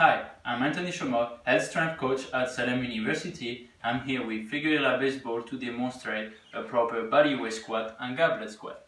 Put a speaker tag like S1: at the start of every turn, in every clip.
S1: Hi, I'm Anthony Chomat, health strength coach at Salem University. I'm here with Figure It Out Baseball to demonstrate a proper body weight squat and goblet squat.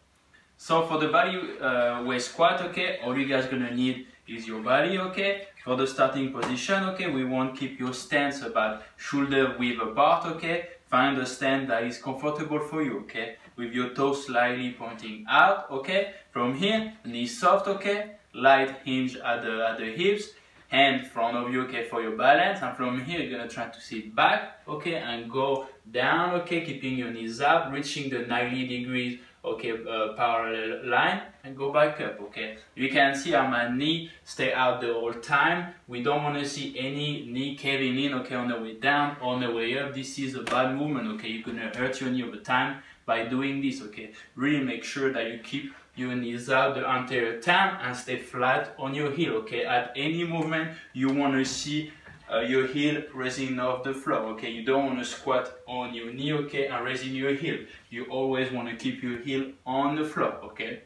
S1: So for the body uh, weight squat, okay, all you guys gonna need is your body, okay? For the starting position, okay, we want keep your stance about shoulder width apart, okay? Find a stand that is comfortable for you, okay? With your toes slightly pointing out, okay? From here, knees soft, okay? Light hinge at the, at the hips, hand front of you, okay, for your balance. And from here, you're gonna try to sit back, okay, and go down, okay, keeping your knees up, reaching the 90 degrees, okay, uh, parallel line, and go back up, okay. You can see how my knee stay out the whole time. We don't wanna see any knee caving in, okay, on the way down, on the way up. This is a bad movement, okay. You're gonna hurt your knee over time by doing this, okay. Really make sure that you keep your knees out the entire time and stay flat on your heel, okay? At any movement, you want to see uh, your heel raising off the floor, okay? You don't want to squat on your knee, okay, and raising your heel. You always want to keep your heel on the floor, okay?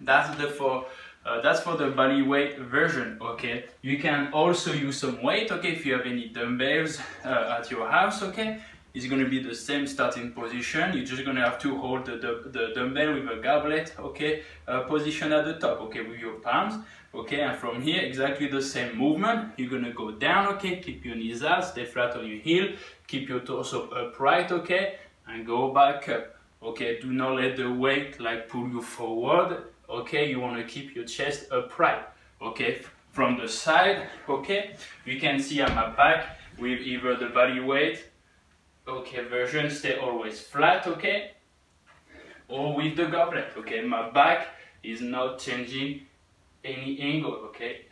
S1: That's the for uh, that's for the body weight version, okay? You can also use some weight, okay, if you have any dumbbells uh, at your house, okay? Is going to be the same starting position. You're just going to have to hold the, the, the dumbbell with a goblet, okay, uh, position at the top, okay, with your palms, okay, and from here, exactly the same movement. You're going to go down, okay, keep your knees out, stay flat on your heel, keep your torso upright, okay, and go back up, okay. Do not let the weight like pull you forward, okay. You want to keep your chest upright, okay. From the side, okay, you can see on my back with either the body weight okay version stay always flat okay? Or with the goblet okay? My back is not changing any angle okay